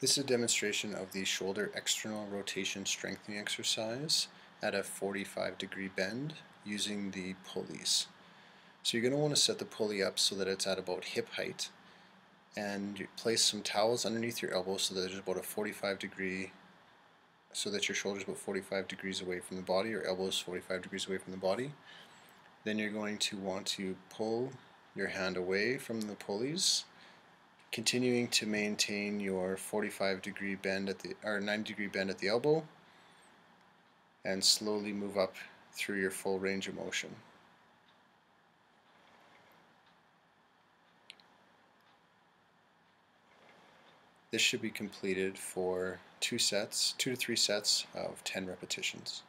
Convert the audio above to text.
This is a demonstration of the shoulder external rotation strengthening exercise at a 45 degree bend using the pulleys. So you're going to want to set the pulley up so that it's at about hip height and place some towels underneath your elbows so that there's about a 45 degree so that your shoulder's about 45 degrees away from the body or elbows 45 degrees away from the body. Then you're going to want to pull your hand away from the pulleys continuing to maintain your 45 degree bend at the or 90 degree bend at the elbow and slowly move up through your full range of motion. This should be completed for two sets, two to three sets of 10 repetitions.